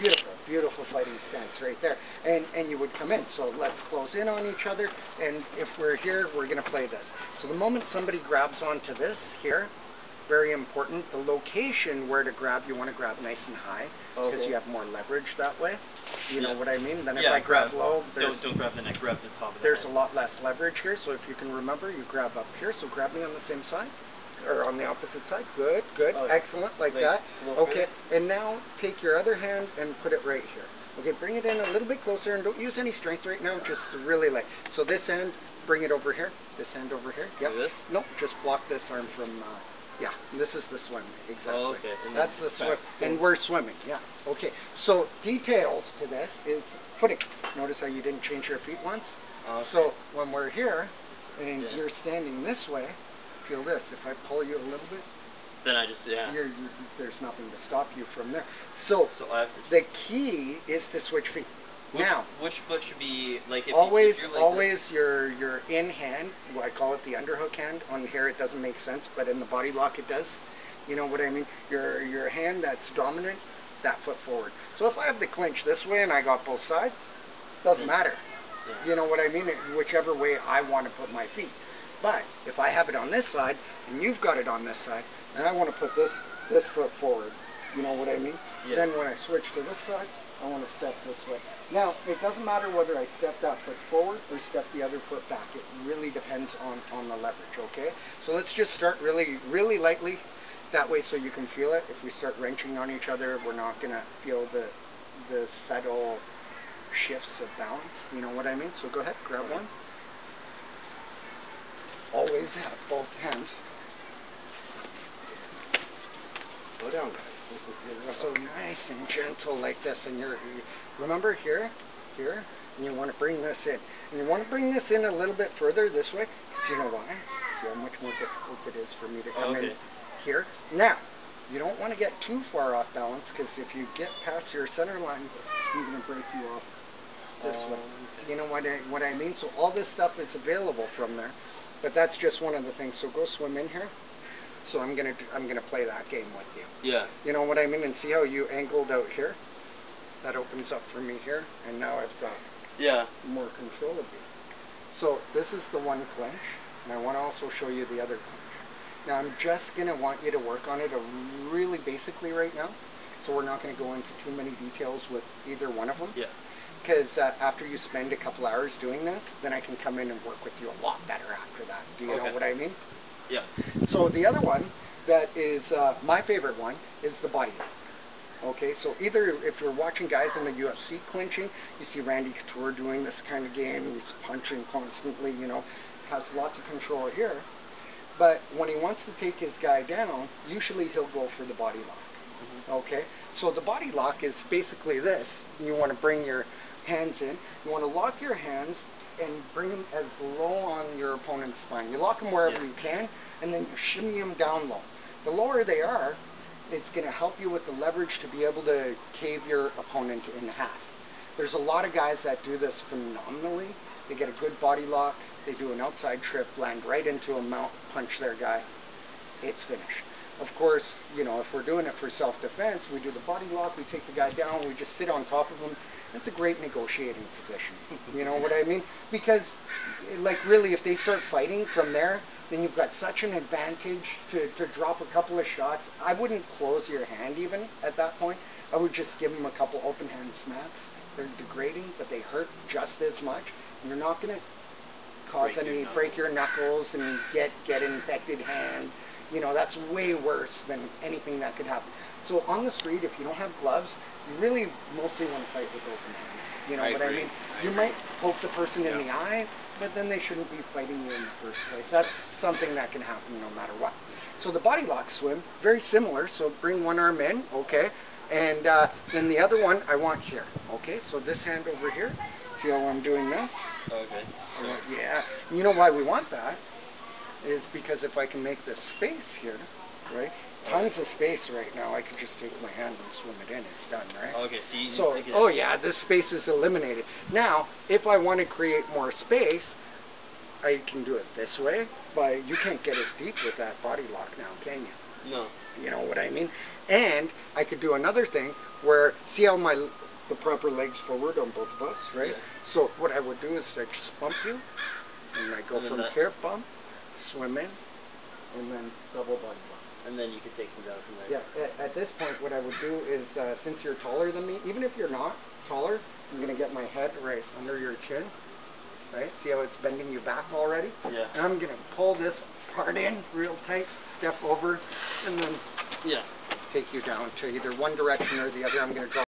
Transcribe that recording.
Beautiful, beautiful fighting stance right there. And and you would come in. So let's close in on each other. And if we're here, we're going to play this. So the moment somebody grabs onto this here, very important. The location where to grab, you want to grab nice and high because Okay. you have more leverage that way. You know what I mean? Then if I grab low, there's, Don't, don't grab the neck, grab the top of the there's a lot less leverage here. So if you can remember, you grab up here. So grab me on the same side or on the opposite side. Good, good, Oh, excellent, like that. Okay, and now take your other hand and put it right here. Okay, bring it in a little bit closer and don't use any strength right now, just really light. So this hand, bring it over here. This hand over here. Yep. Like this? Nope, just block this arm from, uh, yeah, this is the swim, exactly. Oh, okay. And That's the swim, back. and we're swimming, yeah. Okay, so details to this is footing. Notice how you didn't change your feet once? Okay. So when we're here and Yeah. you're standing this way, feel this. If I pull you a little bit, then I just yeah. you're, you, there's nothing to stop you from there. So so I have to. the key is to switch feet. Which, now, which foot should be like if always, you, you're like always your your in hand. Well, I call it the underhook hand. On here, it doesn't make sense, but in the body lock, it does. You know what I mean? Your your hand that's dominant, that foot forward. So if I have the clinch this way and I got both sides, doesn't Mm. matter. Yeah. You know what I mean? Whichever way I want to put my feet. But if I have it on this side and you've got it on this side, and I want to put this this foot forward, you know what I mean? Yeah. Then when I switch to this side, I want to step this way. Now, it doesn't matter whether I step that foot forward or step the other foot back. It really depends on, on the leverage, okay? So let's just start really, really lightly. That way so you can feel it. If we start wrenching on each other, we're not going to feel the, the subtle shifts of balance. You know what I mean? So go ahead, grab one. Always have both hands. Slow down, guys. This is getting rough. So nice and gentle like this. And you're, you, remember here, here, and you want to bring this in. And you want to bring this in a little bit further this way. Do you know why? See how much more difficult it is for me to come in here. Now, you don't want to get too far off balance because if you get past your center line, I'm going to break you off this way. Um, You know what I, what I mean? So all this stuff is available from there, but that's just one of the things. So go swim in here. So I'm gonna do- I'm gonna play that game with you. Yeah. You know what I mean? And see how you angled out here? That opens up for me here, and now I've got Yeah. more control of you. So this is the one clinch, and I want to also show you the other clinch. Now I'm just gonna want you to work on it a really basically right now. So we're not gonna go into too many details with either one of them Yeah. Because uh, after you spend a couple hours doing this, then I can come in and work with you a lot better after that. Do you know what I mean? Yeah. So the other one that is uh, my favorite one is the body lock. Okay, so either if you're watching guys in the UFC clinching, you see Randy Couture doing this kind of game, he's punching constantly, you know, has lots of control here. But when he wants to take his guy down, usually he'll go for the body lock. Mm-hmm. Okay, so the body lock is basically this. You want to bring your hands in. You want to lock your hands and bring them as low on your opponent's spine. You lock them wherever Yeah. you can, and then you shimmy them down low. The lower they are, it's going to help you with the leverage to be able to cave your opponent in half. There's a lot of guys that do this phenomenally. They get a good body lock, they do an outside trip, land right into a mount, punch their guy. It's finished. Of course, you know, if we're doing it for self-defense, we do the body lock, we take the guy down, we just sit on top of him. That's a great negotiating position. You know what I mean? Because, like, really, if they start fighting from there, then you've got such an advantage to, to drop a couple of shots. I wouldn't close your hand even at that point. I would just give them a couple open hand snaps. They're degrading, but they hurt just as much. And you're not going to cause Break your any knuckles. break your knuckles and get get an infected hand. You know that's way worse than anything that could happen. So on the street, if you don't have gloves, you really mostly want to fight with open hands. You know I what agree. I mean? I you agree. might poke the person in the eye, but then they shouldn't be fighting you in the first place. That's something that can happen no matter what. So the body lock swim, very similar. So bring one arm in, okay, and uh, then the other one I want here, okay. So this hand over here. See how I'm doing this? Okay. Want- Yeah. You know why we want that? Is because if I can make this space here, right? Tons of space right now. I could just take my hand and swim it in. It's done, right? Oh, okay. So you So, oh yeah, this space is eliminated. Now, if I want to create more space, I can do it this way, but you can't get as deep with that body lock now, can you? No. You know what I mean? And I could do another thing where see how my the proper legs forward on both of us, right? Yeah. So what I would do is I just bump you, and I go And from here bump, swim in, and then double body bump. And then you take them down from there. Yeah. At, at this point, what I would do is uh, since you're taller than me, even if you're not taller, I'm gonna get my head right under your chin. Right? See how it's bending you back already? Yeah. And I'm gonna pull this part in real tight, step over, and then Yeah. take you down to either one direction or the other. I'm gonna drop